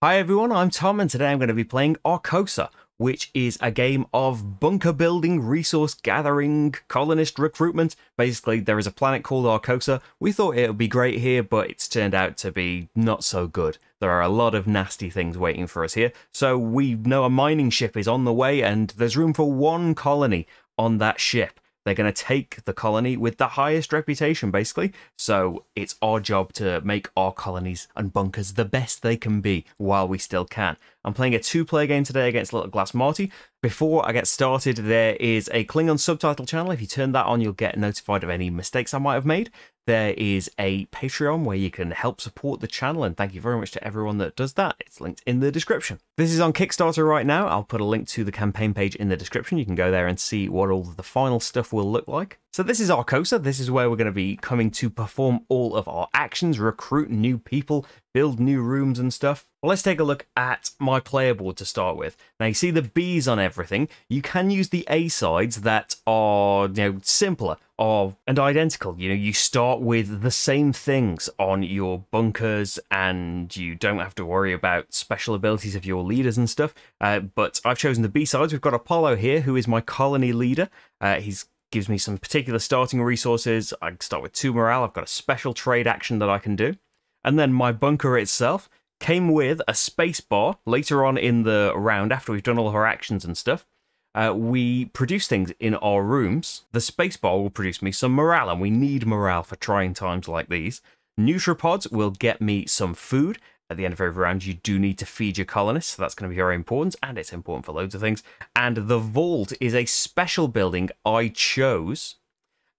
Hi everyone, I'm Tom and today I'm going to be playing Arkosa, which is a game of bunker building, resource gathering, colonist recruitment. Basically, there is a planet called Arkosa. We thought it would be great here, but it's turned out to be not so good. There are a lot of nasty things waiting for us here. So we know a mining ship is on the way and there's room for one colony on that ship. They're going to take the colony with the highest reputation, basically. So it's our job to make our colonies and bunkers the best they can be while we still can. I'm playing a two player game today against Little Glass Marty. Before I get started, there is a Klingon subtitle channel. If you turn that on, you'll get notified of any mistakes I might have made. There is a Patreon where you can help support the channel, and thank you very much to everyone that does that. It's linked in the description. This is on Kickstarter right now. I'll put a link to the campaign page in the description. You can go there and see what all the final stuff will look like. So this is Arkosa. This is where we're going to be coming to perform all of our actions, recruit new people, build new rooms and stuff. Well, let's take a look at my player board to start with. Now, you see the Bs on everything. You can use the A sides that are, you know, simpler or and identical. You know, you start with the same things on your bunkers, and you don't have to worry about special abilities of your leaders and stuff. Uh, but I've chosen the B sides. We've got Apollo here, who is my colony leader. Uh, he's gives me some particular starting resources. I start with two morale. I've got a special trade action that I can do. And then my bunker itself came with a space bar later on in the round after we've done all our actions and stuff. Uh, we produce things in our rooms. The space bar will produce me some morale, and we need morale for trying times like these. Nutripods will get me some food. At the end of every round, you do need to feed your colonists, so that's going to be very important, and it's important for loads of things. And the vault is a special building I chose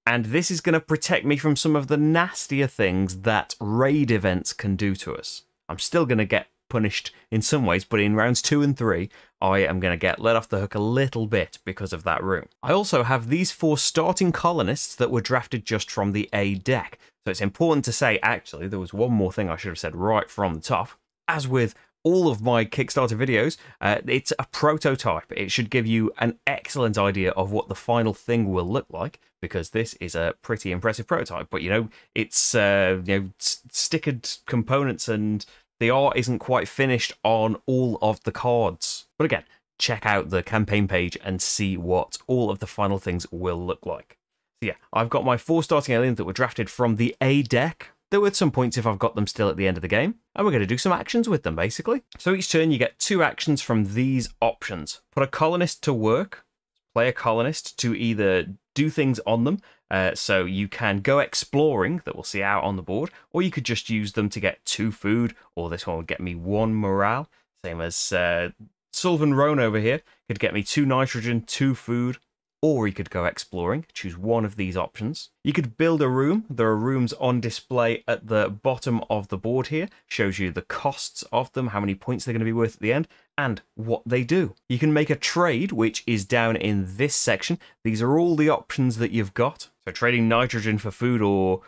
and this is going to protect me from some of the nastier things that raid events can do to us. I'm still going to get punished in some ways, but in rounds two and three, I am going to get let off the hook a little bit because of that room. I also have these four starting colonists that were drafted just from the A deck. So it's important to say, actually, there was one more thing I should have said right from the top. As with all of my Kickstarter videos, uh, it's a prototype. It should give you an excellent idea of what the final thing will look like because this is a pretty impressive prototype. But you know, it's uh, you know stickered components and the art isn't quite finished on all of the cards. But again, check out the campaign page and see what all of the final things will look like. So yeah, I've got my four starting aliens that were drafted from the A deck there were some points if I've got them still at the end of the game, and we're going to do some actions with them basically. So each turn you get two actions from these options. Put a colonist to work, play a colonist to either do things on them, uh, so you can go exploring that we'll see out on the board, or you could just use them to get two food, or this one would get me one morale, same as uh, Sylvan Roan over here could get me two nitrogen, two food, or you could go exploring, choose one of these options. You could build a room. There are rooms on display at the bottom of the board here. Shows you the costs of them, how many points they're going to be worth at the end, and what they do. You can make a trade, which is down in this section. These are all the options that you've got. So trading nitrogen for food or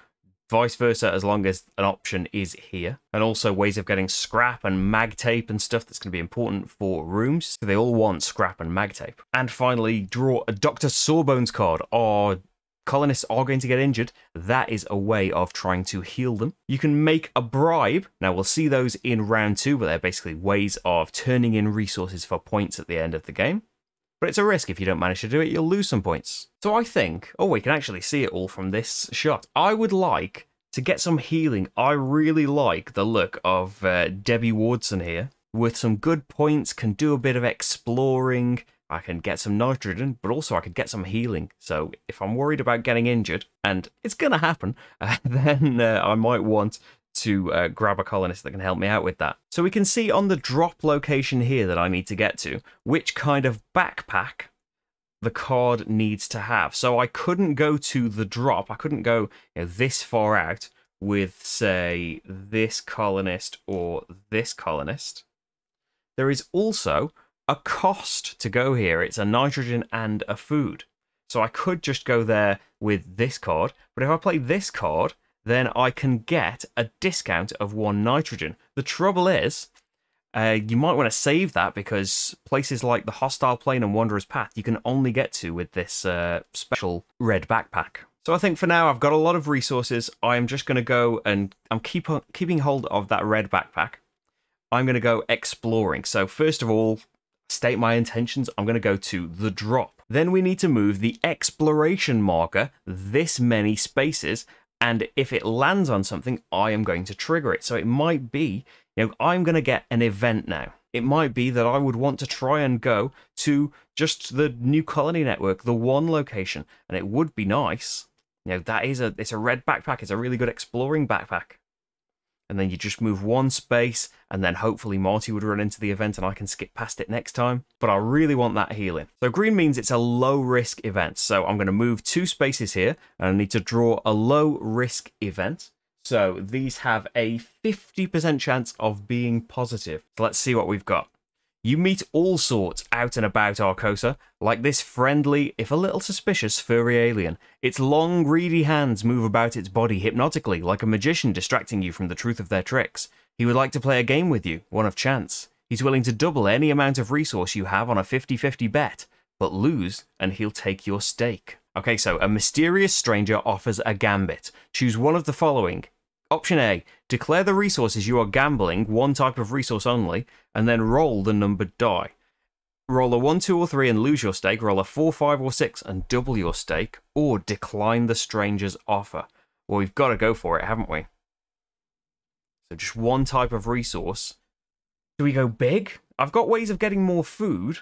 vice versa as long as an option is here. And also ways of getting scrap and mag tape and stuff that's going to be important for rooms. So they all want scrap and mag tape. And finally, draw a Dr. Sawbones card. Our colonists are going to get injured. That is a way of trying to heal them. You can make a bribe. Now, we'll see those in round two, but they're basically ways of turning in resources for points at the end of the game. But it's a risk. If you don't manage to do it, you'll lose some points. So I think, oh, we can actually see it all from this shot. I would like to get some healing. I really like the look of uh, Debbie Wardson here. With some good points, can do a bit of exploring. I can get some nitrogen, but also I could get some healing. So if I'm worried about getting injured, and it's going to happen, uh, then uh, I might want to uh, grab a colonist that can help me out with that. So we can see on the drop location here that I need to get to, which kind of backpack the card needs to have. So I couldn't go to the drop, I couldn't go you know, this far out with, say, this colonist or this colonist. There is also a cost to go here. It's a nitrogen and a food. So I could just go there with this card, but if I play this card, then I can get a discount of one nitrogen. The trouble is, uh, you might want to save that because places like the Hostile Plane and Wanderer's Path you can only get to with this uh, special red backpack. So I think for now I've got a lot of resources. I am just going to go and I'm keep on, keeping hold of that red backpack. I'm going to go exploring. So first of all, state my intentions. I'm going to go to the drop. Then we need to move the exploration marker this many spaces. And if it lands on something, I am going to trigger it. So it might be, you know, I'm going to get an event now. It might be that I would want to try and go to just the new colony network, the one location. And it would be nice. You know, that is a, it's a red backpack. It's a really good exploring backpack and then you just move one space, and then hopefully Marty would run into the event and I can skip past it next time. But I really want that healing. So green means it's a low risk event. So I'm going to move two spaces here, and I need to draw a low risk event. So these have a 50% chance of being positive. So let's see what we've got. You meet all sorts out and about Arkosa, like this friendly, if a little suspicious, furry alien. Its long, greedy hands move about its body hypnotically, like a magician distracting you from the truth of their tricks. He would like to play a game with you, one of chance. He's willing to double any amount of resource you have on a 50 50 bet, but lose and he'll take your stake. Okay, so a mysterious stranger offers a gambit. Choose one of the following Option A, declare the resources you are gambling, one type of resource only, and then roll the numbered die. Roll a 1, 2, or 3 and lose your stake, roll a 4, 5, or 6 and double your stake, or decline the stranger's offer. Well, we've got to go for it, haven't we? So just one type of resource. Do we go big? I've got ways of getting more food.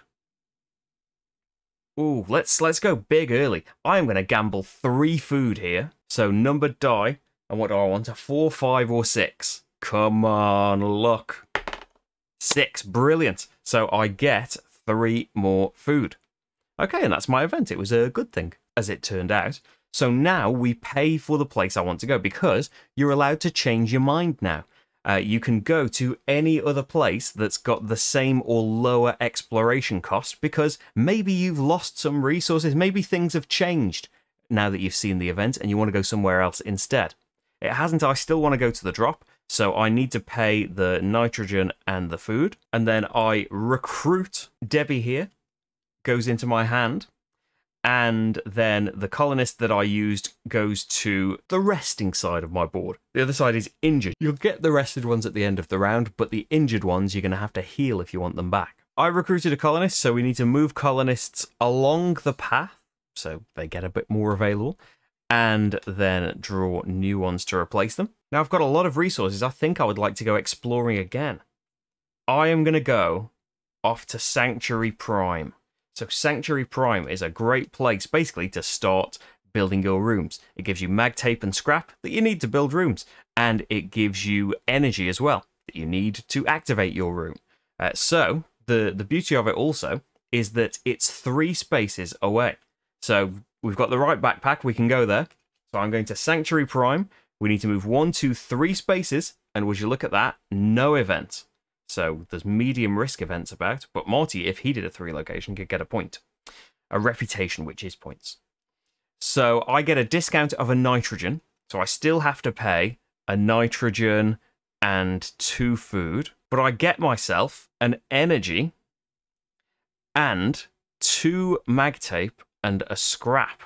Ooh, let's let's go big early. I am going to gamble three food here. So numbered die, and what do I want? A four, five, or six? Come on, look. Six. Brilliant. So I get three more food. Okay, and that's my event. It was a good thing, as it turned out. So now we pay for the place I want to go because you're allowed to change your mind now. Uh, you can go to any other place that's got the same or lower exploration cost because maybe you've lost some resources, maybe things have changed now that you've seen the event and you want to go somewhere else instead. It hasn't. I still want to go to the drop. So I need to pay the nitrogen and the food. And then I recruit Debbie here, goes into my hand. And then the colonist that I used goes to the resting side of my board. The other side is injured. You'll get the rested ones at the end of the round, but the injured ones you're going to have to heal if you want them back. I recruited a colonist, so we need to move colonists along the path so they get a bit more available and then draw new ones to replace them. Now I've got a lot of resources. I think I would like to go exploring again. I am going to go off to Sanctuary Prime. So Sanctuary Prime is a great place basically to start building your rooms. It gives you mag tape and scrap that you need to build rooms, and it gives you energy as well that you need to activate your room. Uh, so the the beauty of it also is that it's three spaces away. So we've got the right backpack. We can go there. So I'm going to Sanctuary Prime. We need to move one, two, three spaces. And would you look at that? No event. So there's medium risk events about. But Marty, if he did a three location, could get a point. A reputation, which is points. So I get a discount of a nitrogen. So I still have to pay a nitrogen and two food. But I get myself an energy and two mag tape and a scrap.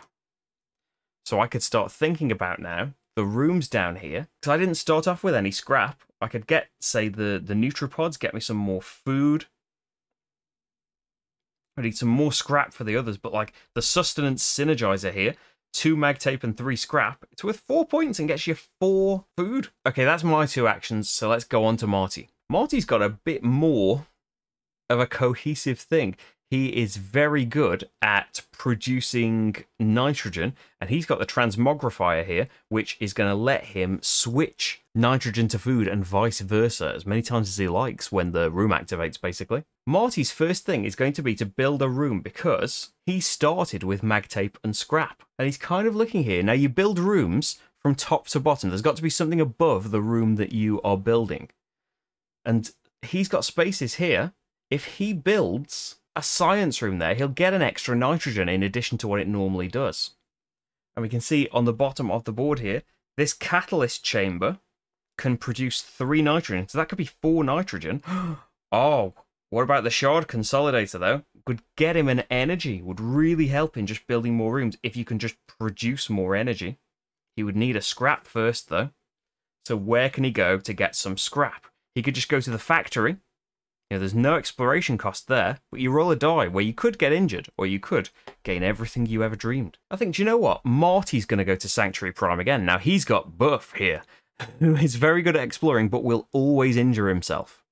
So I could start thinking about now the rooms down here because I didn't start off with any scrap. I could get, say, the the Nutripods, get me some more food. I need some more scrap for the others, but like the sustenance synergizer here, two mag tape and three scrap, it's worth four points and gets you four food. Okay, that's my two actions. So let's go on to Marty. Marty's got a bit more of a cohesive thing he is very good at producing nitrogen, and he's got the transmogrifier here, which is going to let him switch nitrogen to food and vice versa as many times as he likes when the room activates, basically. Marty's first thing is going to be to build a room because he started with mag tape and scrap, and he's kind of looking here. Now, you build rooms from top to bottom, there's got to be something above the room that you are building. And he's got spaces here. If he builds a science room there, he'll get an extra nitrogen in addition to what it normally does. And we can see on the bottom of the board here, this catalyst chamber can produce three nitrogen. So that could be four nitrogen. oh, what about the shard consolidator though? Could get him an energy, would really help in just building more rooms if you can just produce more energy. He would need a scrap first though. So where can he go to get some scrap? he could just go to the factory. Know, there's no exploration cost there, but you roll a die where you could get injured, or you could gain everything you ever dreamed. I think, do you know what? Marty's going to go to Sanctuary Prime again. Now, he's got Buff here, who is very good at exploring, but will always injure himself.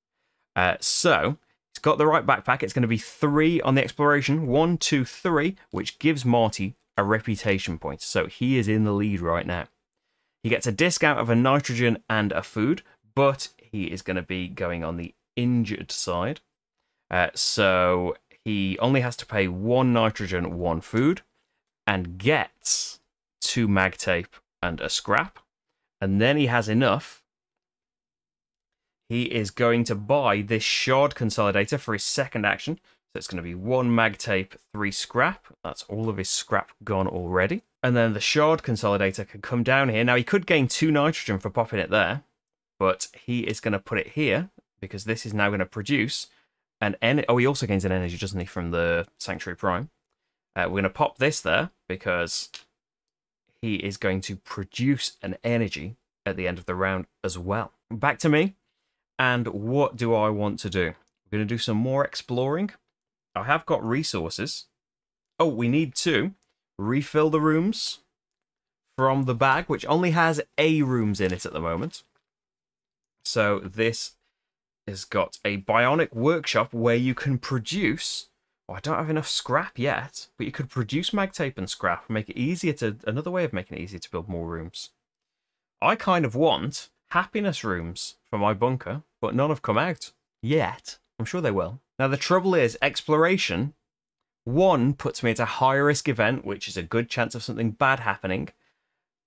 Uh, so, he's got the right backpack. It's going to be three on the exploration. One, two, three, which gives Marty a reputation point. So, he is in the lead right now. He gets a discount of a nitrogen and a food, but he is going to be going on the injured side. Uh, so he only has to pay one nitrogen, one food, and gets two mag tape and a scrap. And then he has enough. He is going to buy this shard consolidator for his second action. So it's going to be one mag tape, three scrap. That's all of his scrap gone already. And then the shard consolidator can come down here. Now he could gain two nitrogen for popping it there, but he is going to put it here because this is now going to produce an energy. Oh, he also gains an energy, doesn't he, from the Sanctuary Prime? Uh, we're going to pop this there because he is going to produce an energy at the end of the round as well. Back to me. And what do I want to do? We're going to do some more exploring. I have got resources. Oh, we need to refill the rooms from the bag, which only has A rooms in it at the moment. So this has got a bionic workshop where you can produce. I don't have enough scrap yet, but you could produce mag tape and scrap, make it easier to. Another way of making it easier to build more rooms. I kind of want happiness rooms for my bunker, but none have come out yet. I'm sure they will. Now, the trouble is, exploration, one, puts me at a high risk event, which is a good chance of something bad happening.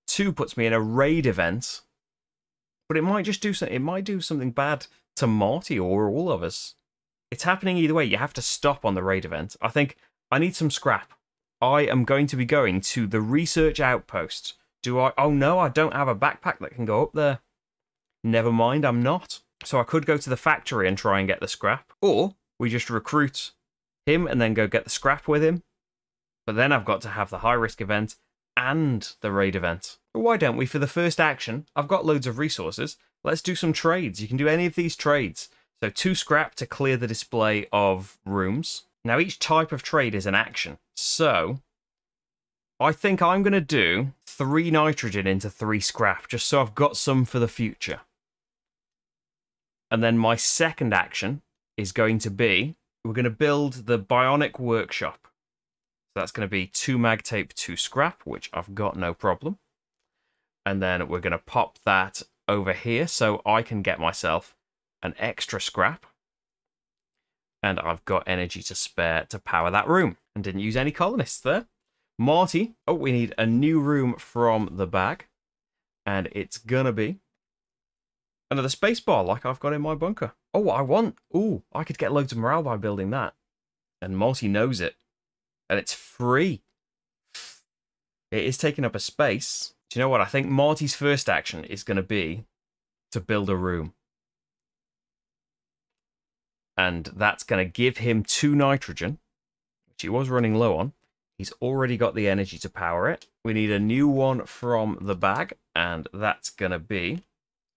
Two, puts me in a raid event, but it might just do something, it might do something bad to Marty or all of us. It's happening either way. You have to stop on the raid event. I think I need some scrap. I am going to be going to the research outpost. Do I? Oh no, I don't have a backpack that can go up there. Never mind, I'm not. So I could go to the factory and try and get the scrap. Or we just recruit him and then go get the scrap with him. But then I've got to have the high risk event and the raid event. Why don't we, for the first action, I've got loads of resources. Let's do some trades. You can do any of these trades. So two scrap to clear the display of rooms. Now each type of trade is an action. So I think I'm going to do three nitrogen into three scrap, just so I've got some for the future. And then my second action is going to be we're going to build the bionic workshop. So that's going to be two mag tape, two scrap, which I've got no problem. And then we're going to pop that over here so I can get myself an extra scrap. And I've got energy to spare to power that room. And didn't use any colonists there. Marty, oh, we need a new room from the back. And it's to be another space bar like I've got in my bunker. Oh, I want. Oh, I could get loads of morale by building that. And Marty knows it. And it's free. It is taking up a space. You know what? I think Marty's first action is going to be to build a room. And that's going to give him two nitrogen, which he was running low on. He's already got the energy to power it. We need a new one from the bag, and that's going to be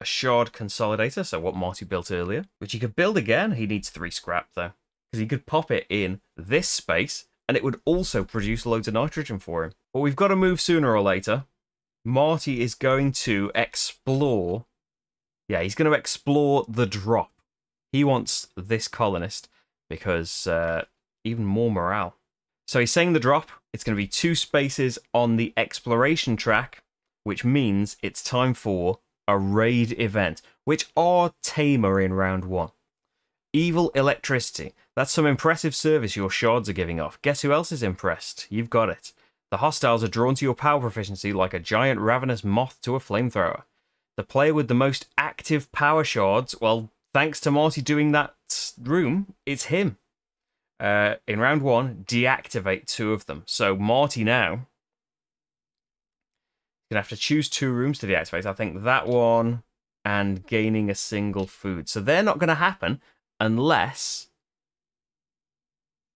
a shard consolidator, so what Marty built earlier, which he could build again. He needs three scrap though, because he could pop it in this space, and it would also produce loads of nitrogen for him. But we've got to move sooner or later. Marty is going to explore. Yeah, he's going to explore the drop. He wants this colonist because uh, even more morale. So he's saying the drop. It's going to be two spaces on the exploration track, which means it's time for a raid event, which are tamer in round one. Evil Electricity. That's some impressive service your shards are giving off. Guess who else is impressed? You've got it. The hostiles are drawn to your power proficiency like a giant ravenous moth to a flamethrower. The player with the most active power shards, well, thanks to Marty doing that room, it's him. Uh, in round one, deactivate two of them. So Marty now gonna have to choose two rooms to deactivate. I think that one and gaining a single food. So they're not gonna happen unless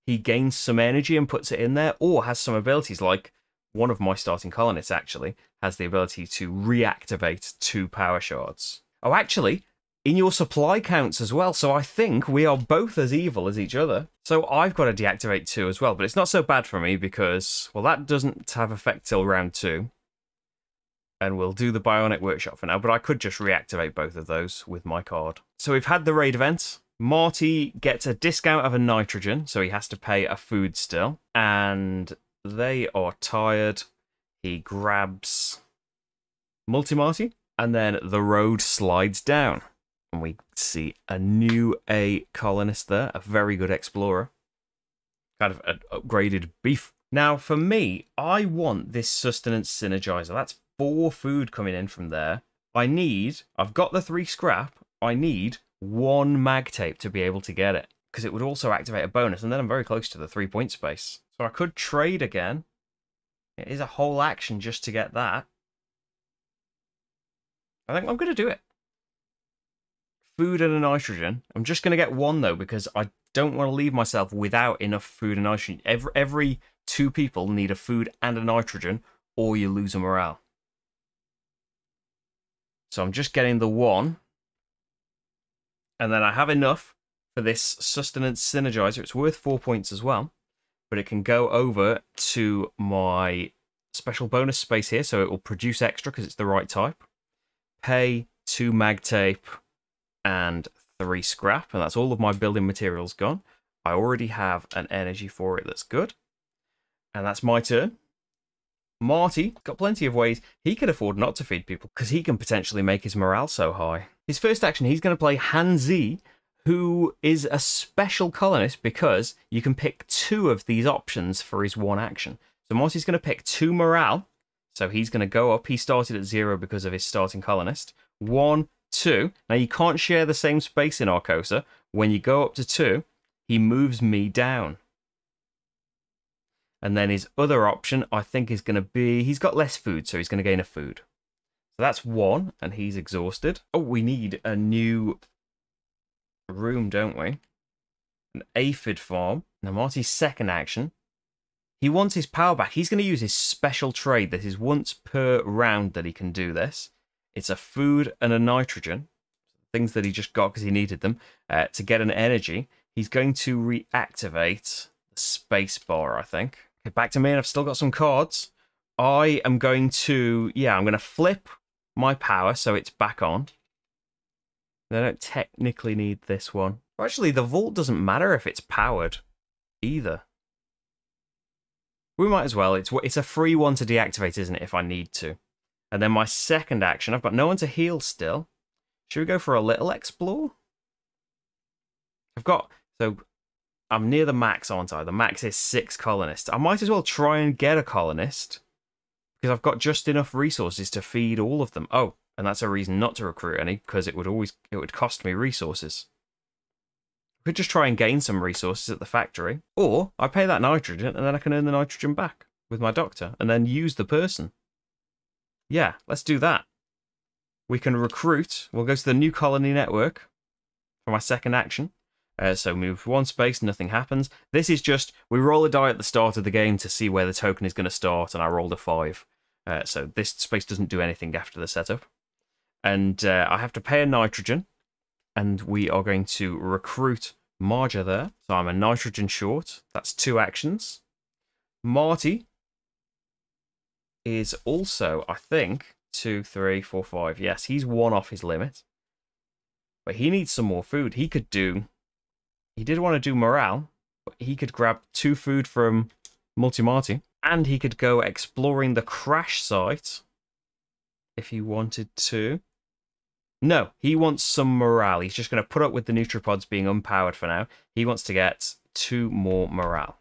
he gains some energy and puts it in there, or has some abilities like one of my starting colonists actually has the ability to reactivate two power shards. Oh, actually, in your supply counts as well. So I think we are both as evil as each other. So I've got to deactivate two as well, but it's not so bad for me because, well, that doesn't have effect till round two. And we'll do the Bionic Workshop for now, but I could just reactivate both of those with my card. So we've had the raid event. Marty gets a discount of a nitrogen, so he has to pay a food still. And they are tired. He grabs Multi Marty, and then the road slides down. And we see a new A colonist there, a very good explorer. Kind of an upgraded beef. Now, for me, I want this sustenance synergizer. That's four food coming in from there. I need, I've got the three scrap, I need one mag tape to be able to get it. Because it would also activate a bonus, and then I'm very close to the three point space. So I could trade again. It is a whole action just to get that. I think I'm going to do it food and a nitrogen. I'm just going to get one though because I don't want to leave myself without enough food and nitrogen. Every every two people need a food and a nitrogen, or you lose a morale. So I'm just getting the one, and then I have enough for this sustenance synergizer. It's worth four points as well, but it can go over to my special bonus space here, so it will produce extra because it's the right type. Pay two mag tape and three scrap, and that's all of my building materials gone. I already have an energy for it that's good. And that's my turn. Marty got plenty of ways he could afford not to feed people because he can potentially make his morale so high. His first action, he's going to play Hanzi, who is a special colonist because you can pick two of these options for his one action. So Morty's going to pick two morale. So he's going to go up. He started at zero because of his starting colonist. One, two. Now you can't share the same space in Arkosa. When you go up to two, he moves me down. And then his other option, I think, is going to be he's got less food, so he's going to gain a food. So that's one, and he's exhausted. Oh, we need a new room, don't we? An aphid farm. Now, Marty's second action. He wants his power back. He's going to use his special trade. This is once per round that he can do this. It's a food and a nitrogen, things that he just got because he needed them, uh, to get an energy. He's going to reactivate the space bar, I think. Okay, back to me, and I've still got some cards. I am going to, yeah, I'm going to flip my power so it's back on. I don't technically need this one. Actually, the vault doesn't matter if it's powered either. We might as well. It's it's a free one to deactivate, isn't it, if I need to. And then my second action, I've got no one to heal still. Should we go for a little explore? I've got, so I'm near the max, aren't I? The max is six colonists. I might as well try and get a colonist because I've got just enough resources to feed all of them. Oh, and that's a reason not to recruit any because it would always, it would cost me resources. I could just try and gain some resources at the factory. Or I pay that nitrogen and then I can earn the nitrogen back with my doctor and then use the person. Yeah, let's do that. We can recruit. We'll go to the new colony network for my second action. Uh, so move one space, nothing happens. This is just, we roll a die at the start of the game to see where the token is going to start, and I rolled a five. Uh, so this space doesn't do anything after the setup. And uh, I have to pay a nitrogen, and we are going to recruit Marja there. So I'm a nitrogen short. That's two actions. Marty is also, I think, two, three, four, five. Yes, he's one off his limit. But he needs some more food. He could do. He did want to do morale, but he could grab two food from Multimarty. And he could go exploring the crash site if he wanted to. No, he wants some morale. He's just going to put up with the Nutripods being unpowered for now. He wants to get two more morale.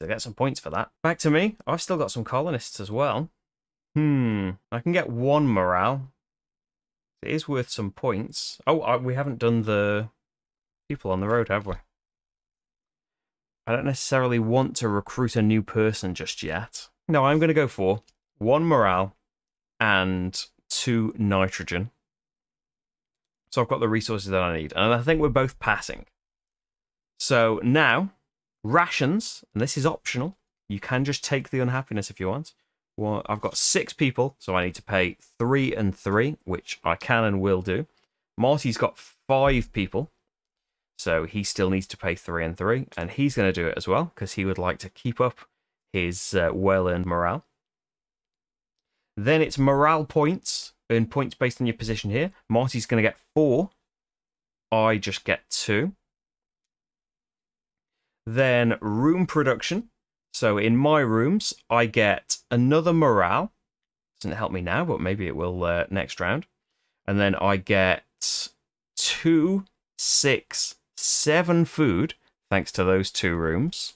So get some points for that. Back to me. I've still got some colonists as well. Hmm. I can get one morale. It is worth some points. Oh, we haven't done the people on the road, have we? I don't necessarily want to recruit a new person just yet. No, I'm going to go for one morale and two nitrogen. So I've got the resources that I need. And I think we're both passing. So now Rations, and this is optional. You can just take the unhappiness if you want. Well, I've got six people, so I need to pay three and three, which I can and will do. Marty's got five people, so he still needs to pay three and three, and he's going to do it as well because he would like to keep up his uh, well earned morale. Then it's morale points, earn points based on your position here. Marty's going to get four. I just get two. Then room production. So in my rooms, I get another morale. Doesn't help me now, but maybe it will uh, next round. And then I get two, six, seven food, thanks to those two rooms.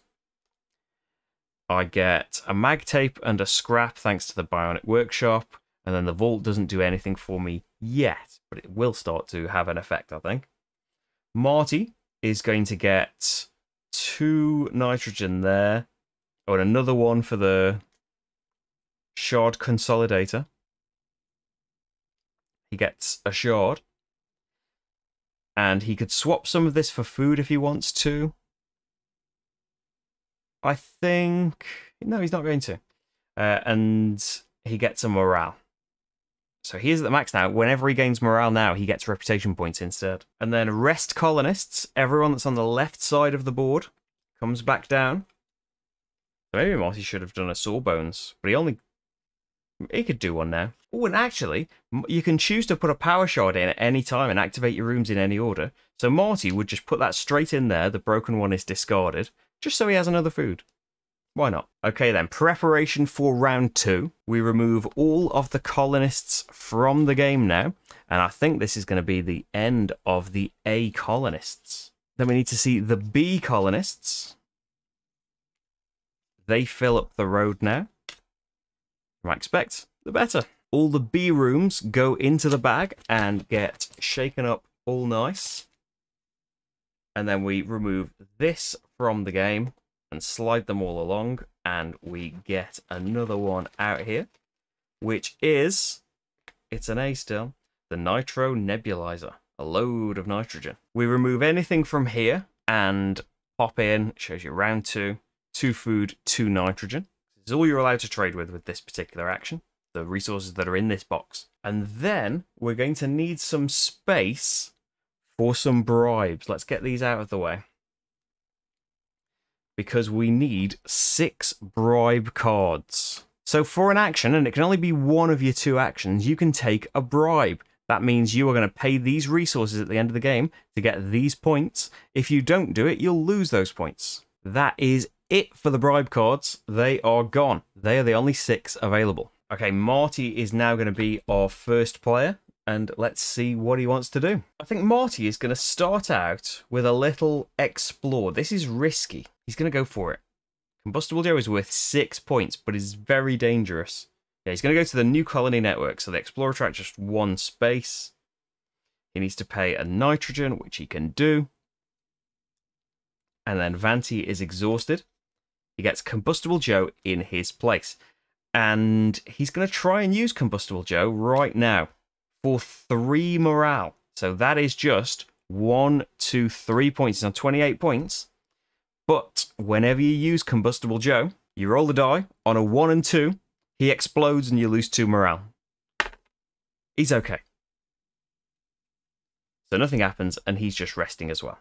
I get a mag tape and a scrap, thanks to the Bionic Workshop. And then the vault doesn't do anything for me yet, but it will start to have an effect, I think. Marty is going to get two nitrogen there. Oh, and another one for the shard consolidator. He gets a shard. And he could swap some of this for food if he wants to. I think... No, he's not going to. Uh, and he gets a morale. So he is at the max now. Whenever he gains morale now, he gets reputation points instead. And then rest colonists, everyone that's on the left side of the board, comes back down. Maybe Marty should have done a sawbones, but he only he could do one now. Oh, and actually, you can choose to put a power shard in at any time and activate your rooms in any order. So Marty would just put that straight in there. The broken one is discarded, just so he has another food. Why not? Okay then, preparation for round two. We remove all of the colonists from the game now. And I think this is going to be the end of the A colonists. Then we need to see the B colonists. They fill up the road now. Expect, the better. All the B rooms go into the bag and get shaken up all nice. And then we remove this from the game and slide them all along. And we get another one out here, which is, it's an A still, the Nitro Nebulizer. A load of nitrogen. We remove anything from here and pop in, shows you round two, two food, two nitrogen is all you're allowed to trade with with this particular action, the resources that are in this box. And then we're going to need some space for some bribes. Let's get these out of the way. Because we need six bribe cards. So for an action, and it can only be one of your two actions, you can take a bribe. That means you are going to pay these resources at the end of the game to get these points. If you don't do it, you'll lose those points. That is it for the bribe cards. They are gone. They are the only six available. Okay, Marty is now going to be our first player, and let's see what he wants to do. I think Marty is going to start out with a little explore. This is risky. He's going to go for it. Combustible Joe is worth six points, but is very dangerous. Yeah, he's going to go to the new colony network, so the Explorer track just one space. He needs to pay a nitrogen, which he can do. And then Vanti is exhausted. He gets Combustible Joe in his place. And he's going to try and use Combustible Joe right now for three morale. So that is just one, two, three points. He's on 28 points. But whenever you use Combustible Joe, you roll the die on a one and two, he explodes and you lose two morale. He's okay. So nothing happens, and he's just resting as well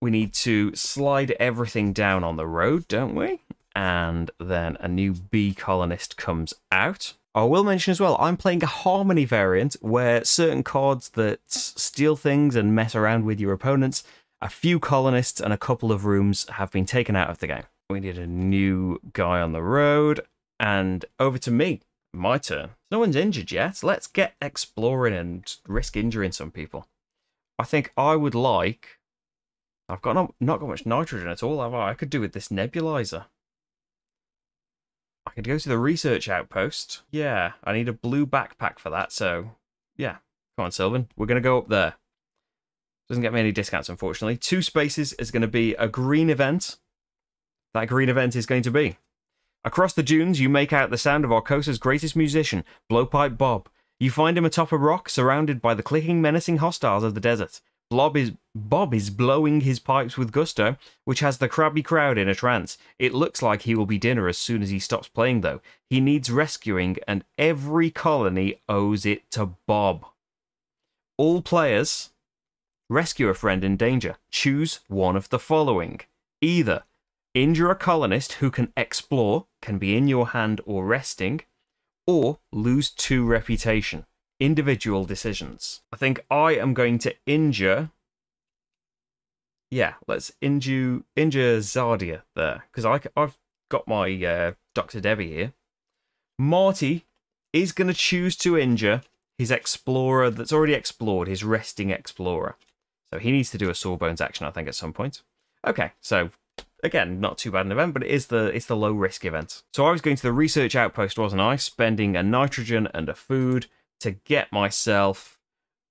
we need to slide everything down on the road, don't we? And then a new bee colonist comes out. I will mention as well, I'm playing a Harmony variant where certain cards that steal things and mess around with your opponents, a few colonists and a couple of rooms have been taken out of the game. We need a new guy on the road, and over to me. My turn. No one's injured yet. Let's get exploring and risk injuring some people. I think I would like I've got not, not got much nitrogen at all, have I? I could do with this nebulizer. I could go to the research outpost. Yeah, I need a blue backpack for that, so yeah. Come on, Sylvan. We're going to go up there. Doesn't get me any discounts, unfortunately. Two spaces is going to be a green event. That green event is going to be. Across the dunes, you make out the sound of Arkosa's greatest musician, Blowpipe Bob. You find him atop a rock, surrounded by the clicking, menacing hostiles of the desert. Blob is Bob is blowing his pipes with gusto, which has the crabby crowd in a trance. It looks like he will be dinner as soon as he stops playing, though. He needs rescuing, and every colony owes it to Bob. All players rescue a friend in danger. Choose one of the following. Either injure a colonist who can explore, can be in your hand or resting, or lose two reputation. Individual decisions. I think I am going to injure. Yeah, let's injure injure Zardia there because I I've got my uh, Dr. Debbie here. Marty is going to choose to injure his explorer that's already explored, his resting explorer. So he needs to do a Sawbones action, I think, at some point. Okay, so again, not too bad an event, but it is the it's the low risk event. So I was going to the research outpost, wasn't I? Spending a nitrogen and a food to get myself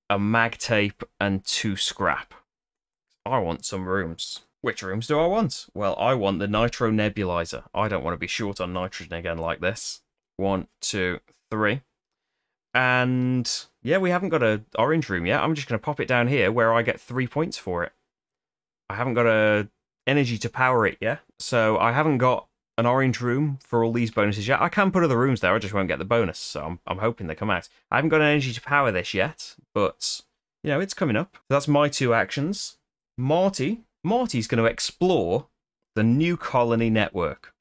a mag tape and two scrap. I want some rooms. Which rooms do I want? Well, I want the nitro nebulizer. I don't want to be short on nitrogen again like this. One, two, three. And yeah, we haven't got a orange room yet. I'm just going to pop it down here where I get three points for it. I haven't got a energy to power it yet, so I haven't got an orange room for all these bonuses yet. I can put other rooms there, I just won't get the bonus, so I'm, I'm hoping they come out. I haven't got an energy to power this yet, but, you know, it's coming up. So that's my two actions. Marty, Marty's going to explore the new colony network.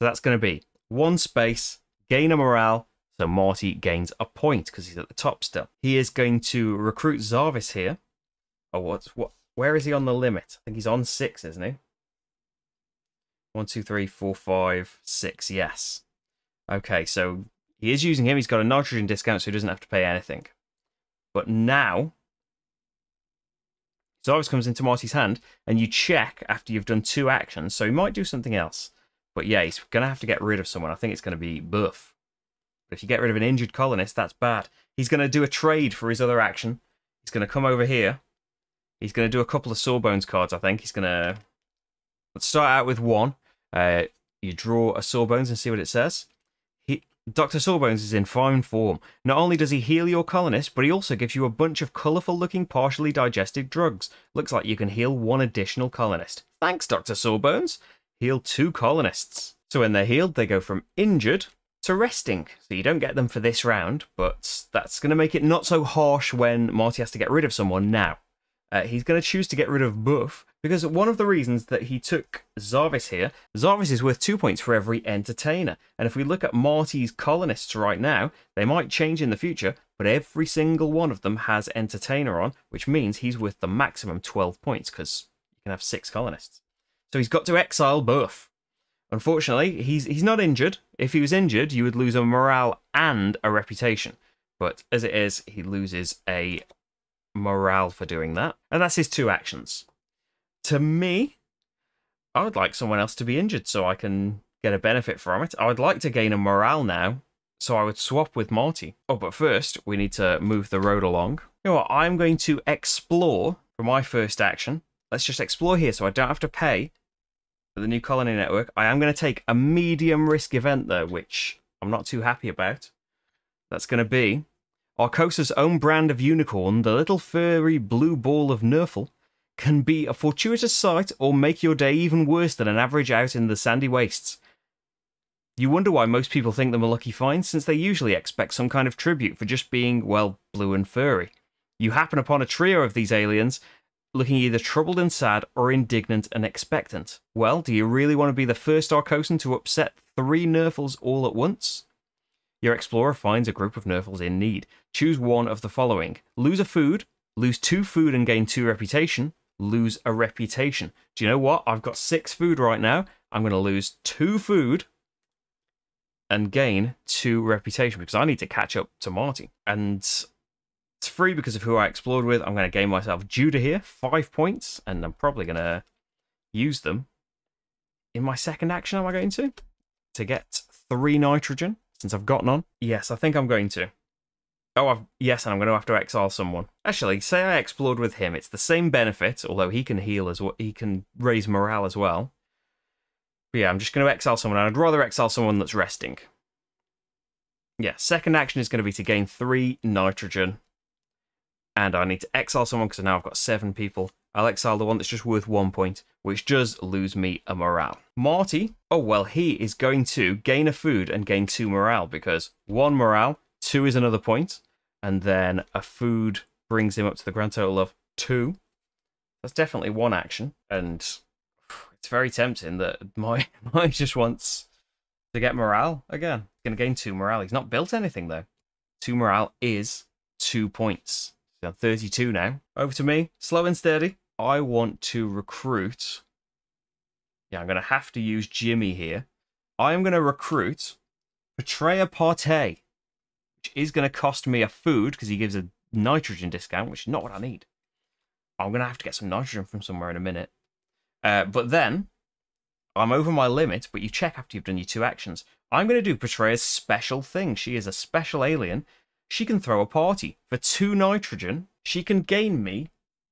So that's going to be one space, gain a morale, so Marty gains a point because he's at the top still. He is going to recruit Zarvis here. Oh, what? What? Where is he on the limit? I think he's on six, isn't he? One, two, three, four, five, six. Yes. Okay, so he is using him. He's got a nitrogen discount, so he doesn't have to pay anything. But now, Zarvis comes into Marty's hand, and you check after you've done two actions, so he might do something else. But yeah, he's going to have to get rid of someone. I think it's going to be Buff. But if you get rid of an injured colonist, that's bad. He's going to do a trade for his other action. He's going to come over here. He's going to do a couple of Sawbones cards, I think. He's going to... Let's start out with one. Uh, you draw a Sawbones and see what it says. Dr. Sawbones is in fine form. Not only does he heal your colonist, but he also gives you a bunch of colourful looking partially digested drugs. Looks like you can heal one additional colonist. Thanks, Dr. Sawbones. Heal two colonists. So when they're healed, they go from injured to resting. So you don't get them for this round, but that's going to make it not so harsh when Marty has to get rid of someone now. Uh, he's going to choose to get rid of Buff because one of the reasons that he took Zarvis here, Zarvis is worth two points for every entertainer. And if we look at Marty's colonists right now, they might change in the future, but every single one of them has entertainer on, which means he's worth the maximum 12 points because you can have six colonists. So he's got to exile Buff. Unfortunately, he's he's not injured. If he was injured, you would lose a morale and a reputation. But as it is, he loses a morale for doing that. And that's his two actions. To me, I would like someone else to be injured so I can get a benefit from it. I would like to gain a morale now, so I would swap with Marty. Oh, but first, we need to move the road along. You know what? I'm going to explore for my first action. Let's just explore here so I don't have to pay for the new colony network. I am going to take a medium risk event, though, which I'm not too happy about. That's going to be Arkosa's own brand of unicorn, the little furry blue ball of Nerfle, can be a fortuitous sight or make your day even worse than an average out in the sandy wastes. You wonder why most people think them a lucky find, since they usually expect some kind of tribute for just being, well, blue and furry. You happen upon a trio of these aliens, looking either troubled and sad or indignant and expectant. Well, do you really want to be the first Arkosan to upset three Nerfles all at once? Your explorer finds a group of Nerfles in need. Choose one of the following lose a food, lose two food and gain two reputation, lose a reputation. Do you know what? I've got six food right now. I'm going to lose two food and gain two reputation because I need to catch up to Marty. And it's free because of who I explored with. I'm going to gain myself Judah here, five points, and I'm probably going to use them in my second action. Am I going to? To get three nitrogen since I've gotten on? Yes, I think I'm going to. Oh, I've, yes, and I'm going to have to exile someone. Actually, say I explored with him. It's the same benefit, although he can heal as well. He can raise morale as well. But yeah, I'm just going to exile someone. I'd rather exile someone that's resting. Yeah, second action is going to be to gain three nitrogen. And I need to exile someone because now I've got seven people. I'll exile the one that's just worth one point, which does lose me a morale. Marty, oh well, he is going to gain a food and gain two morale because one morale, two is another point, and then a food brings him up to the grand total of two. That's definitely one action, and it's very tempting that my my just wants to get morale again. He's gonna gain two morale. He's not built anything though. Two morale is two points. On 32 now. Over to me, slow and steady. I want to recruit. Yeah, I'm gonna have to use Jimmy here. I am gonna recruit Betrayer Partey, which is gonna cost me a food because he gives a nitrogen discount, which is not what I need. I'm gonna have to get some nitrogen from somewhere in a minute. Uh, but then I'm over my limit, but you check after you've done your two actions. I'm going to do Betrayer's special thing. She is a special alien. She can throw a party. For two nitrogen, she can gain me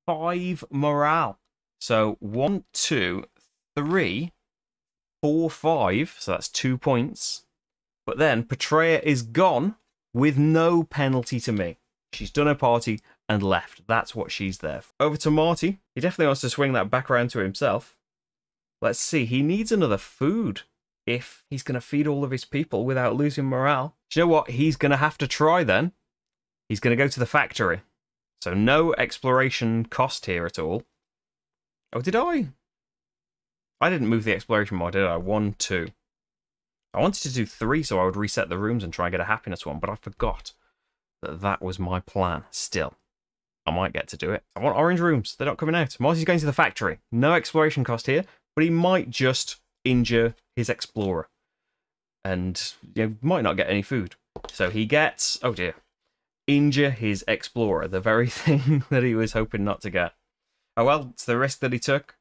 five morale. So one, two, three, four, five. So that's two points. But then Betrayer is gone with no penalty to me. She's done her party and left. That's what she's there for. Over to Marty. He definitely wants to swing that back around to himself. Let's see. He needs another food if he's going to feed all of his people without losing morale. Do you know what? He's going to have to try then. He's going to go to the factory. So no exploration cost here at all. Oh, did I? I didn't move the exploration mod, did I? One, two. I wanted to do three so I would reset the rooms and try and get a happiness one, but I forgot that that was my plan still. I might get to do it. I want orange rooms. They're not coming out. Marty's going to the factory. No exploration cost here, but he might just injure his explorer. And you know, might not get any food. So he gets, oh dear, injure his explorer, the very thing that he was hoping not to get. Oh well, it's the risk that he took.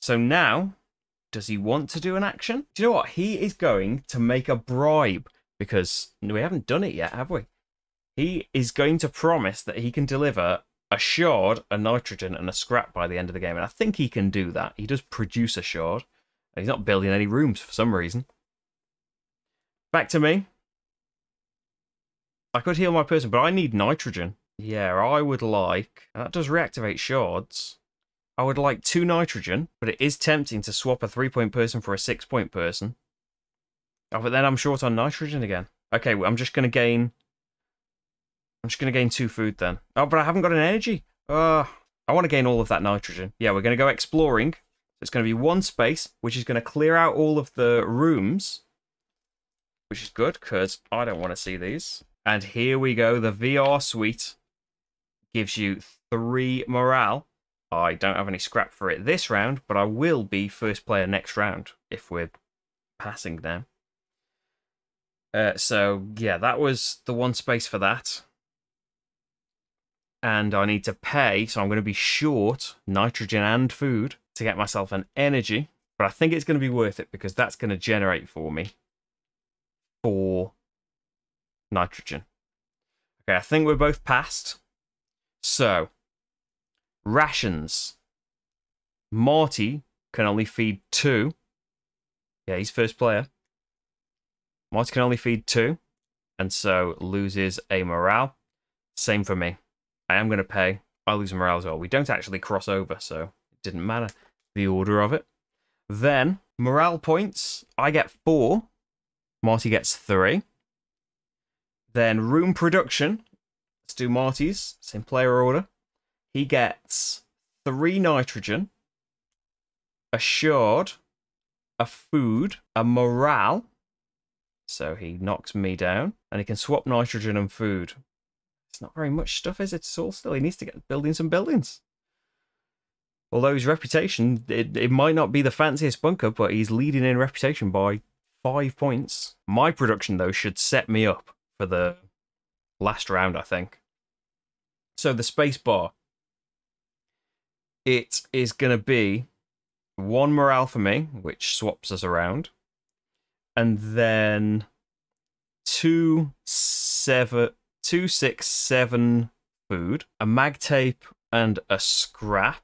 So now, does he want to do an action? Do you know what? He is going to make a bribe because we haven't done it yet, have we? He is going to promise that he can deliver a shard, a nitrogen, and a scrap by the end of the game. And I think he can do that. He does produce a shard. He's not building any rooms for some reason. Back to me. I could heal my person, but I need nitrogen. Yeah, I would like... That does reactivate shards. I would like two nitrogen, but it is tempting to swap a three-point person for a six-point person. Oh, but then I'm short on nitrogen again. Okay, well, I'm just going to gain I'm just going to gain two food then. Oh, but I haven't got an energy. Uh, I want to gain all of that nitrogen. Yeah, we're going to go exploring. So it's going to be one space, which is going to clear out all of the rooms, which is good because I don't want to see these. And here we go. The VR suite gives you three morale. I don't have any scrap for it this round, but I will be first player next round if we're passing now. Uh, so yeah, that was the one space for that and I need to pay, so I'm going to be short nitrogen and food to get myself an energy. But I think it's going to be worth it because that's going to generate for me four nitrogen. Okay, I think we're both passed. So, rations. Marty can only feed two. Yeah, he's first player. Marty can only feed two, and so loses a morale. Same for me. I am going to pay. I lose morale as well. We don't actually cross over, so it didn't matter the order of it. Then, morale points. I get four. Marty gets three. Then, room production. Let's do Marty's. Same player order. He gets three nitrogen, a shard, a food, a morale. So he knocks me down, and he can swap nitrogen and food. It's not very much stuff, is it? It's all still. He needs to get building some buildings. Although his reputation, it, it might not be the fanciest bunker, but he's leading in reputation by five points. My production, though, should set me up for the last round, I think. So the space bar. It is going to be one morale for me, which swaps us around. And then two, seven, two, six, seven food, a mag tape, and a scrap,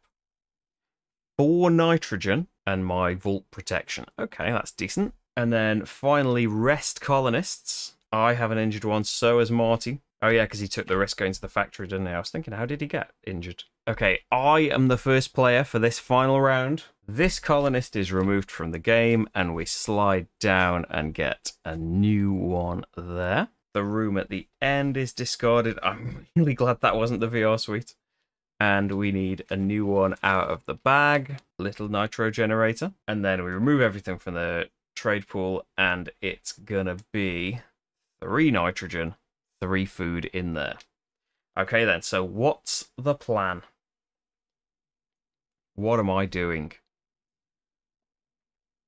four nitrogen, and my vault protection. Okay, that's decent. And then finally, rest colonists. I have an injured one, so has Marty. Oh yeah, because he took the risk going to the factory, didn't he? I was thinking, how did he get injured? Okay, I am the first player for this final round. This colonist is removed from the game, and we slide down and get a new one there. the room at the end is discarded. I'm really glad that wasn't the VR suite. And we need a new one out of the bag, little nitro generator. And then we remove everything from the trade pool, and it's gonna be three nitrogen, three food in there. Okay, then, so what's the plan? What am I doing?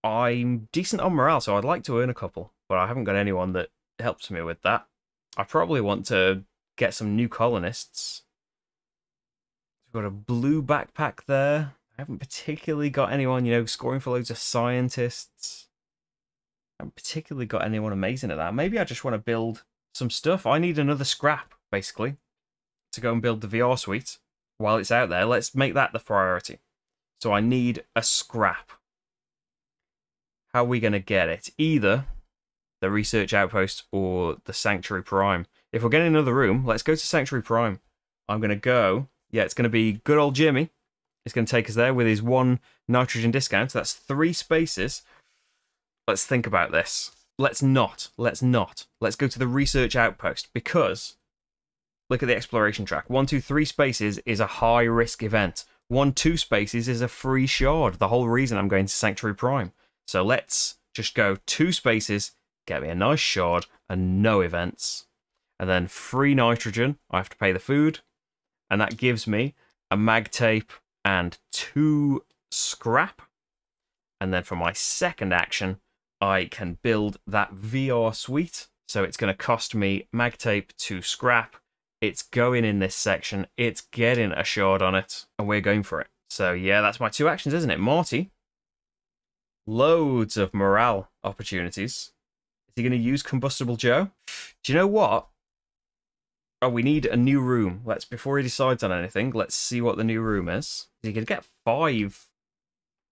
I'm decent on morale, so I'd like to earn a couple, but I haven't got anyone that helps me with that. I probably want to get some new colonists. We've got a blue backpack there. I haven't particularly got anyone, you know, scoring for loads of scientists. Particularly got anyone amazing at that. Maybe I just want to build some stuff. I need another scrap, basically, to go and build the VR suite. While it's out there, let's make that the priority. So I need a scrap. How are we going to get it? Either the research outpost or the sanctuary prime. If we're getting another room, let's go to sanctuary prime. I'm going to go. Yeah, it's going to be good old Jimmy. It's going to take us there with his one nitrogen discount. So that's three spaces. Let's think about this. Let's not. Let's not. Let's go to the research outpost because look at the exploration track. One, two, three spaces is a high risk event. One, two spaces is a free shard. The whole reason I'm going to Sanctuary Prime. So let's just go two spaces, get me a nice shard and no events. And then free nitrogen, I have to pay the food. And that gives me a mag tape and two scrap. And then for my second action, I can build that VR suite. So it's going to cost me mag tape to scrap. It's going in this section. It's getting a shard on it, and we're going for it. So yeah, that's my two actions, isn't it? Marty, loads of morale opportunities. Is he going to use Combustible Joe? Do you know what? Oh, we need a new room. Let's before he decides on anything, let's see what the new room is. Is he going to get five?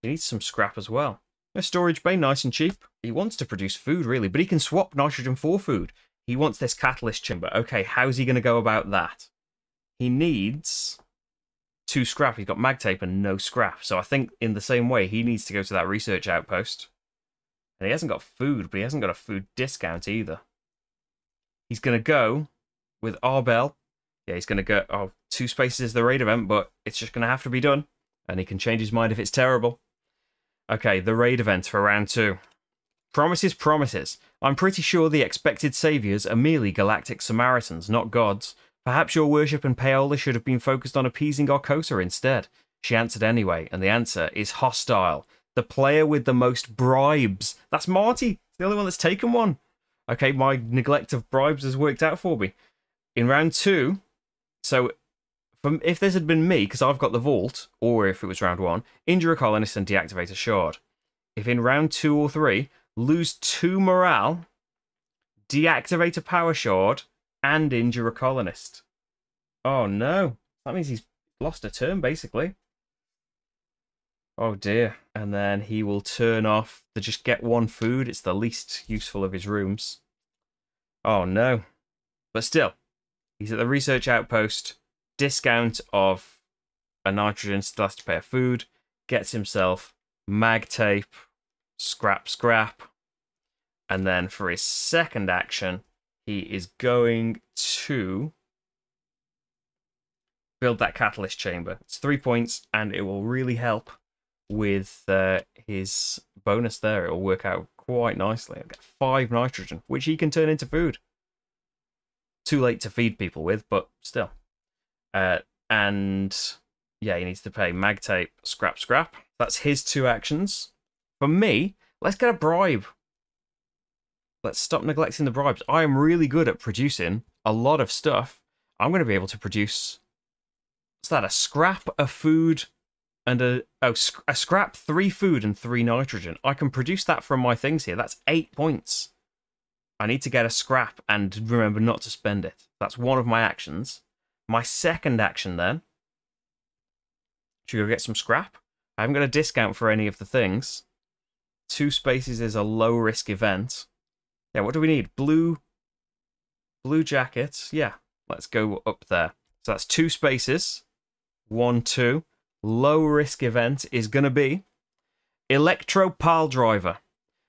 He needs some scrap as well. A storage bay, nice and cheap. He wants to produce food, really, but he can swap nitrogen for food. He wants this catalyst chamber. Okay, how's he going to go about that? He needs two scrap. He's got mag tape and no scrap. So I think in the same way, he needs to go to that research outpost. And he hasn't got food, but he hasn't got a food discount either. He's going to go with Arbel. Yeah, he's going to go. Oh, two spaces is the raid event, but it's just going to have to be done. And he can change his mind if it's terrible. Okay, the raid event for round two. Promises, promises. I'm pretty sure the expected saviors are merely galactic Samaritans, not gods. Perhaps your worship and Paola should have been focused on appeasing Arkosa instead. She answered anyway, and the answer is hostile. The player with the most bribes. That's Marty. the only one that's taken one. Okay, my neglect of bribes has worked out for me. In round two, so from if this had been me, because I've got the vault, or if it was round one, injure a colonist and deactivate a shard. If in round two or three, lose two morale, deactivate a power shard, and injure a colonist. Oh no. That means he's lost a turn, basically. Oh dear. And then he will turn off the just get one food. It's the least useful of his rooms. Oh no. But still, he's at the research outpost discount of a nitrogen still has to pay a food, gets himself mag tape, scrap, scrap, and then for his second action, he is going to build that catalyst chamber. It's three points, and it will really help with uh, his bonus there. It will work out quite nicely. I'll get five nitrogen, which he can turn into food. Too late to feed people with, but still. Uh, and yeah, he needs to pay mag tape, scrap, scrap. That's his two actions. For me, let's get a bribe. Let's stop neglecting the bribes. I am really good at producing a lot of stuff. I'm going to be able to produce. What's that? A scrap, a food, and a oh a scrap, three food and three nitrogen. I can produce that from my things here. That's eight points. I need to get a scrap and remember not to spend it. That's one of my actions. My second action then. Should we go get some scrap? I haven't got a discount for any of the things. Two spaces is a low risk event. Yeah, what do we need? Blue blue jackets. Yeah, let's go up there. So that's two spaces. One, two. Low risk event is going to be Electro Pile Driver.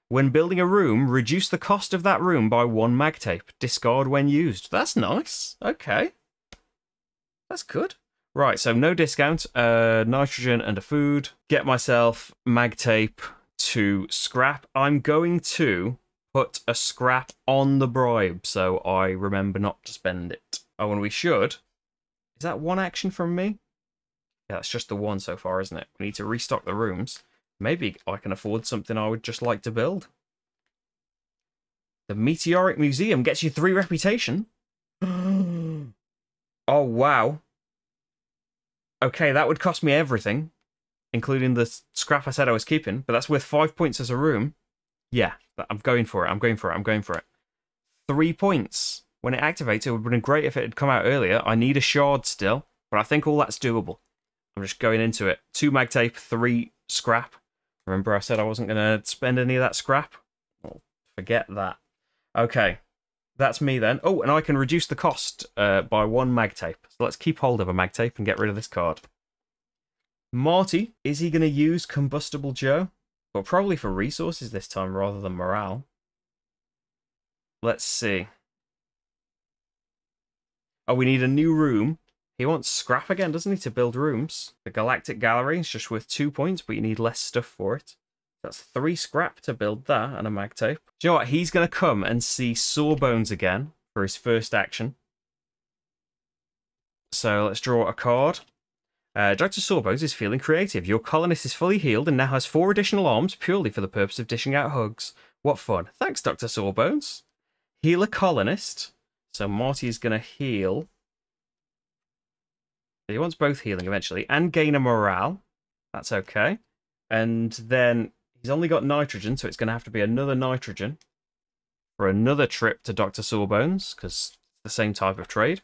When building a room, reduce the cost of that room by one mag tape. Discard when used. That's nice. Okay. That's good. Right, so no discount, uh, nitrogen and a food. Get myself mag tape to scrap. I'm going to put a scrap on the bribe so I remember not to spend it. Oh, and we should. Is that one action from me? Yeah, that's just the one so far, isn't it? We need to restock the rooms. Maybe I can afford something I would just like to build. The Meteoric Museum gets you three reputation. Oh, wow. Okay, that would cost me everything, including the scrap I said I was keeping, but that's worth five points as a room. Yeah, I'm going for it. I'm going for it. I'm going for it. Three points. When it activates, it would have been great if it had come out earlier. I need a shard still, but I think all that's doable. I'm just going into it. Two mag tape, three scrap. Remember I said I wasn't going to spend any of that scrap? Well, forget that. Okay, that's me then. Oh, and I can reduce the cost uh, by one mag tape. So let's keep hold of a mag tape and get rid of this card. Marty, is he going to use Combustible Joe? But probably for resources this time rather than morale. Let's see. Oh, we need a new room. He wants scrap again, doesn't he, to build rooms? The Galactic Gallery is just worth two points, but you need less stuff for it. That's three scrap to build that and a mag tape. Do you know what? He's going to come and see Sawbones again for his first action. So let's draw a card. Uh, Dr. Sawbones is feeling creative. Your colonist is fully healed and now has four additional arms purely for the purpose of dishing out hugs. What fun. Thanks, Dr. Sawbones. Heal a colonist. So Marty is going to heal. He wants both healing eventually and gain a morale. That's okay. And then he's only got nitrogen, so it's going to have to be another nitrogen for another trip to Dr. Sawbones because it's the same type of trade.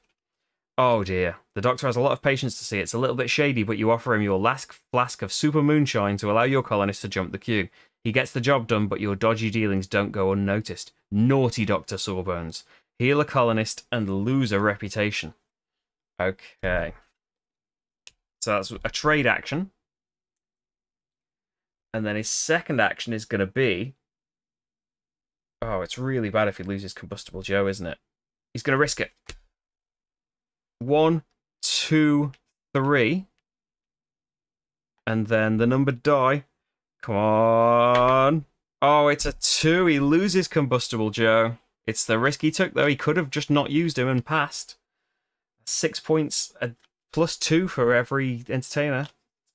Oh dear. The doctor has a lot of patience to see. It's a little bit shady, but you offer him your last flask of super moonshine to allow your colonist to jump the queue. He gets the job done, but your dodgy dealings don't go unnoticed. Naughty Dr. Sawbones. Heal a colonist and lose a reputation. Okay. So that's a trade action. And then his second action is going to be... Oh, it's really bad if he loses Combustible Joe, isn't it? He's going to risk it. One, two, three. And then the number die. Come on. Oh, it's a two. He loses Combustible Joe. It's the risk he took, though. He could have just not used him and passed. Six points, a plus two for every entertainer.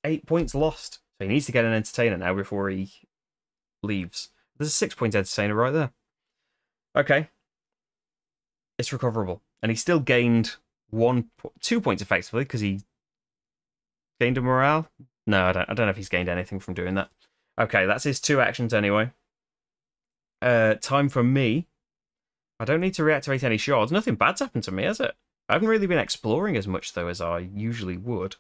Eight points lost. He needs to get an entertainer now before he leaves. There's a six point entertainer right there. Okay. It's recoverable. And he still gained one, two points effectively because he gained a morale. No, I don't. I don't know if he's gained anything from doing that. Okay, that's his two actions anyway. Uh, time for me. I don't need to reactivate any shards. Nothing bad's happened to me, has it? I haven't really been exploring as much though as I usually would.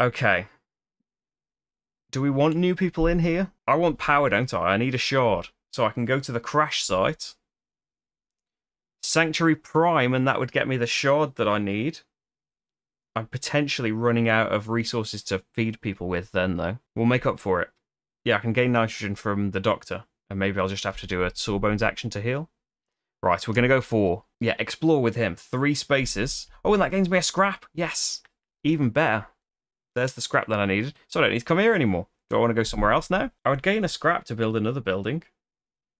Okay. Do we want new people in here? I want power, don't I? I need a shard. So I can go to the crash site Sanctuary Prime, and that would get me the shard that I need. I'm potentially running out of resources to feed people with then, though. We'll make up for it. Yeah, I can gain nitrogen from the doctor, and maybe I'll just have to do a Sawbones action to heal. Right, we're going to go for, yeah, explore with him. Three spaces. Oh, and that gains me a scrap. Yes. Even better. There's the scrap that I needed. So I don't need to come here anymore. Do I want to go somewhere else now? I would gain a scrap to build another building.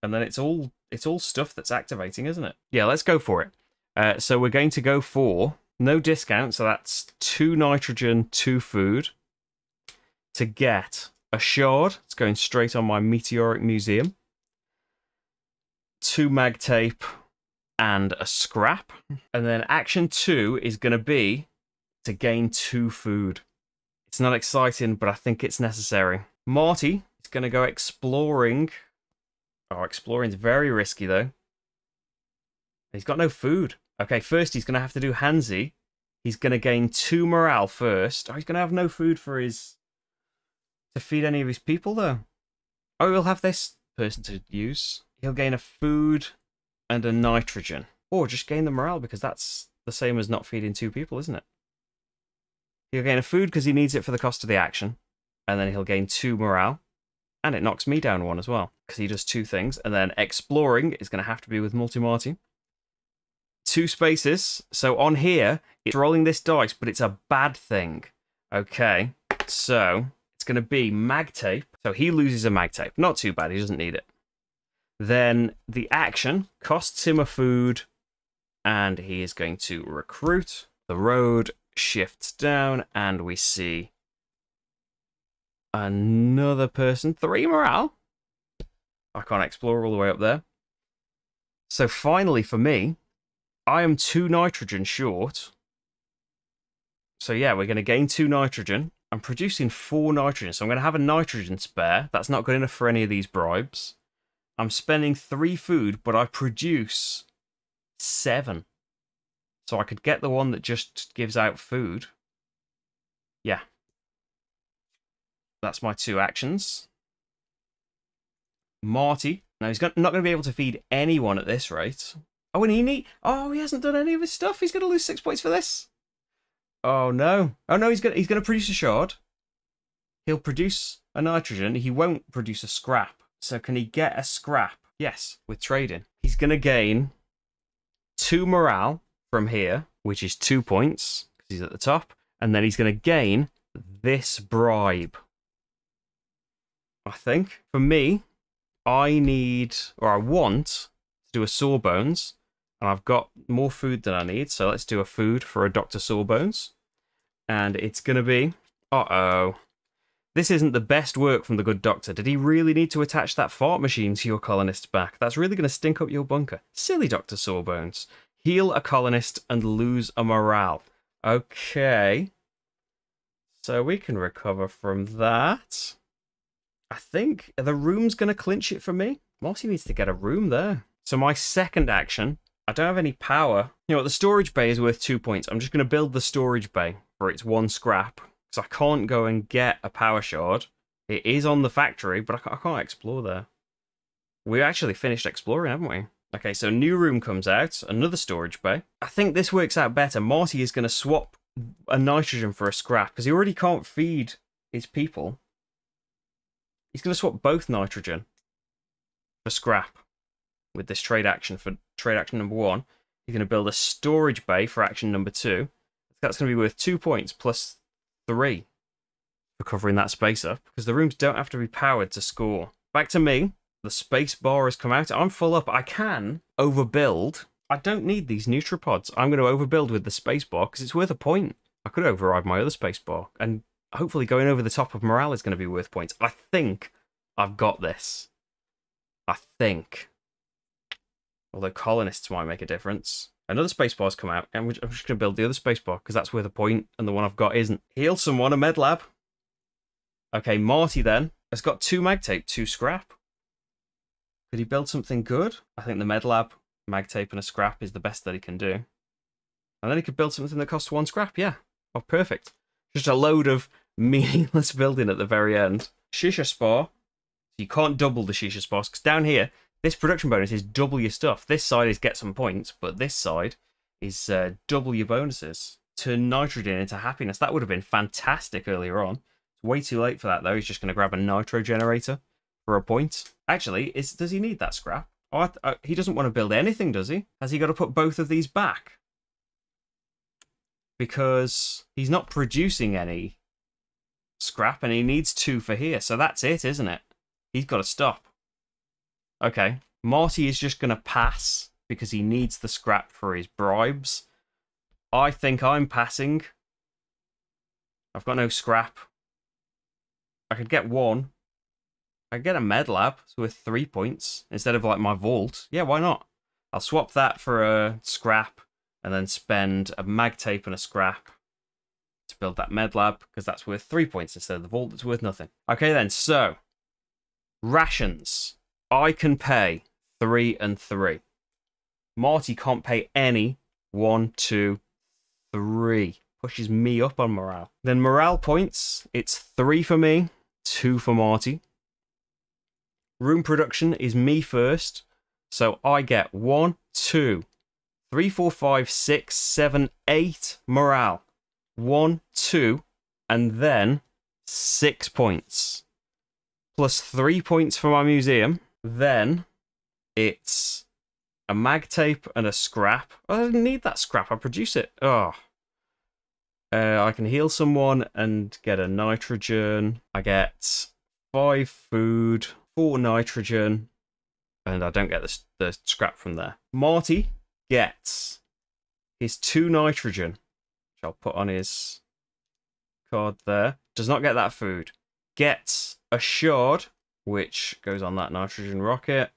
And then it's all it's all stuff that's activating, isn't it? Yeah, let's go for it. Uh, so we're going to go for no discount, so that's two nitrogen, two food to get a shard. It's going straight on my meteoric museum. Two mag tape and a scrap. And then action two is going to be to gain two food. It's not exciting, but I think it's necessary. Marty is going to go exploring Oh, exploring's very risky, though. He's got no food. Okay, first he's going to have to do Hansi. He's going to gain two morale first. Oh, he's going to have no food for his... To feed any of his people, though. Oh, he'll have this person to use. He'll gain a food and a nitrogen. Or just gain the morale, because that's the same as not feeding two people, isn't it? He'll gain a food because he needs it for the cost of the action. And then he'll gain two morale And it knocks me down one as well, because he does two things. And then exploring is going to have to be with Multimarty. Two spaces. So on here, it's rolling this dice, but it's a bad thing. Okay, so it's going to be mag tape. So he loses a mag tape. Not too bad, he doesn't need it. Then the action costs him a food, and he is going to recruit. The road shifts down, and we see another person. Three morale. I can't explore all the way up there. So finally, for me, I am two nitrogen short. So yeah, we're going to gain two nitrogen. I'm producing four nitrogen, so I'm going to have a nitrogen spare. That's not good enough for any of these bribes. I'm spending three food, but I produce seven. So I could get the one that just gives out food. Yeah. That's my two actions. Marty. Now, he's not going to be able to feed anyone at this rate. Oh, and he need. Oh, he hasn't done any of his stuff. He's going to lose six points for this. Oh no! Oh no! He's going. He's going to produce a shard. He'll produce a nitrogen. He won't produce a scrap. So can he get a scrap? Yes, with trading. He's going to gain two morale from here, which is two points because he's at the top, and then he's going to gain this bribe. I think for me, I need or I want to do a sawbones, and I've got more food than I need, so let's do a food for a Doctor Sawbones, and it's going to be uh oh. This isn't the best work from the good doctor. Did he really need to attach that fart machine to your colonist's back? That's really going to stink up your bunker. Silly Dr. Sawbones. Heal a colonist and lose a morale. Okay. So we can recover from that. I think the room's going to clinch it for me. Mossy needs to get a room there. So my second action, I don't have any power. You know what, the storage bay is worth two points. I'm just going to build the storage bay for its one scrap because I can't go and get a power shard. It is on the factory, but I can't, explore there. We've actually finished exploring, haven't we? Okay, so new room comes out, another storage bay. I think this works out better. Marty is going to swap a nitrogen for a scrap because he already can't feed his people. He's going to swap both nitrogen for scrap with this trade action for trade action number one. He's going to build a storage bay for action number two. That's going to be worth two points plus three for covering that space up because the rooms don't have to be powered to score. Back to me. The space bar has come out. I'm full up. I can overbuild. I don't need these Nutripods. I'm going to overbuild with the space bar because it's worth a point. I could override my other space bar and hopefully going over the top of morale is going to be worth points. I think I've got this. I think. Although colonists might make a difference. Another spacebar's come out, and I'm just going to build the other spacebar because that's worth a point, and the one I've got isn't. Heal someone, a med lab. Okay, Marty then has got two mag tape, two scrap. Could he build something good? I think the med lab, mag tape, and a scrap is the best that he can do. And then he could build something that costs one scrap. Yeah. Oh, perfect. Just a load of meaningless building at the very end. Shisha spar. So you can't double the shisha spars because down here this production bonus is double your stuff. This side is get some points, but this side is uh, double your bonuses. Turn nitrogen into happiness. That would have been fantastic earlier on. It's way too late for that though. He's just going to grab a nitro generator for a point. Actually, is does he need that scrap? Oh, uh, he doesn't want to build anything, does he? Has he got to put both of these back? Because he's not producing any scrap and he needs two for here. So that's it, isn't it? He's got to stop. Okay. Marty is just going to pass because he needs the scrap for his bribes. I think I'm passing. I've got no scrap. I could get one. I get a med lab with three points instead of like my vault. Yeah, why not? I'll swap that for a scrap and then spend a mag tape and a scrap to build that med lab because that's worth three points instead of the vault that's worth nothing. Okay then, so rations. I can pay three and three. Marty can't pay any. One, two, three. Pushes me up on morale. Then morale points. It's three for me, two for Marty. Room production is me first. So I get one, two, three, four, five, six, seven, eight morale. One, two, and then six points. plus three points for my museum. Then it's a mag tape and a scrap. I didn't need that scrap. I produce it. Oh. Uh, I can heal someone and get a nitrogen. I get five food, four nitrogen, and I don't get the, the scrap from there. Marty gets his two nitrogen, which I'll put on his card there. Does not get that food. Gets a shard, which goes on that nitrogen rocket,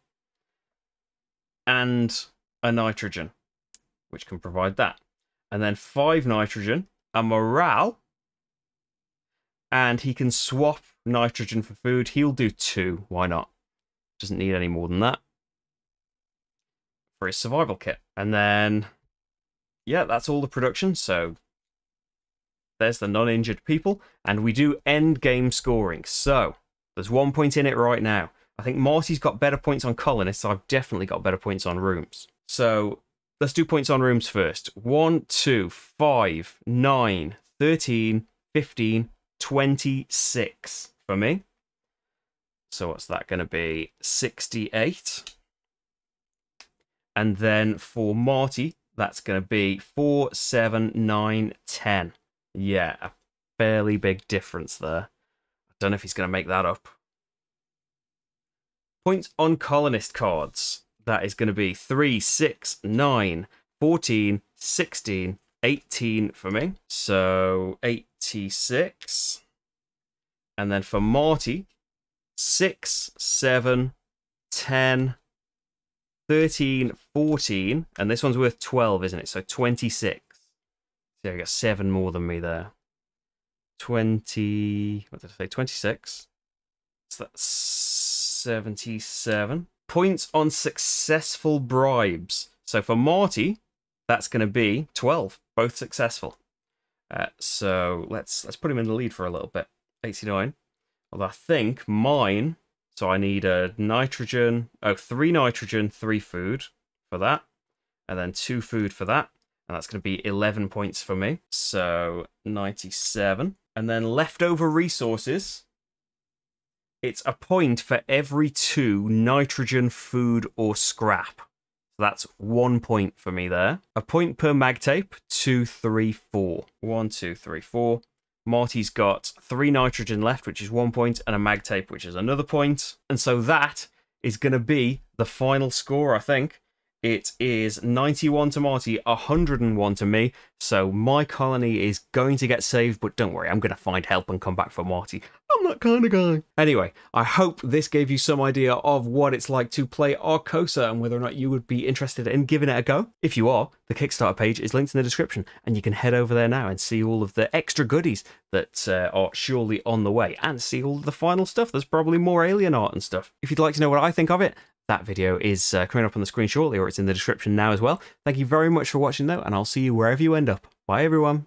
and a nitrogen, which can provide that. And then five nitrogen, a morale, and he can swap nitrogen for food. He'll do two. Why not? Doesn't need any more than that for his survival kit. And then, yeah, that's all the production. So there's the non injured people. And we do end game scoring. So there's one point in it right now. I think Marty's got better points on colonists. I've definitely got better points on rooms. So let's do points on rooms first. 1, 2, 5, 9, 13, 15, 26 for me. So what's that going to be? 68. And then for Marty, that's going to be 4, 7, 9, 10. Yeah, a fairly big difference there. I don't know if he's going to make that up. Points on colonist cards. That is going to be 3, 6, 9, 14, 16, 18 for me. So 86. And then for Marty, 6, 7, 10, 13, 14. And this one's worth 12, isn't it? So 26. So I got 7 more than me there. 20. What did I say? 26. So that's 77. Points on successful bribes. So for Marty, that's going to be 12. Both successful. Uh, so let's let's put him in the lead for a little bit. 89. Well, I think mine. So I need a nitrogen. Oh, three nitrogen, three food for that, and then two food for that, and that's going to be 11 points for me. So 97, and then leftover resources. It's a point for every two nitrogen, food, or scrap. So that's one point for me there. A point per mag tape. Two, three, four. One, two, three, four. Marty's got three nitrogen left, which is one point, and a mag tape, which is another point. And so that is going to be the final score, I think. It is 91 to Marty, 101 to me. So my colony is going to get saved, but don't worry, I'm going to find help and come back for Marty. I'm that kind of guy. Anyway, I hope this gave you some idea of what it's like to play Arkosa and whether or not you would be interested in giving it a go. If you are, the Kickstarter page is linked in the description, and you can head over there now and see all of the extra goodies that uh, are surely on the way, and see all of the final stuff. There's probably more alien art and stuff. If you'd like to know what I think of it, that video is uh, coming up on the screen shortly, or it's in the description now as well. Thank you very much for watching, though, and I'll see you wherever you end up. Bye, everyone.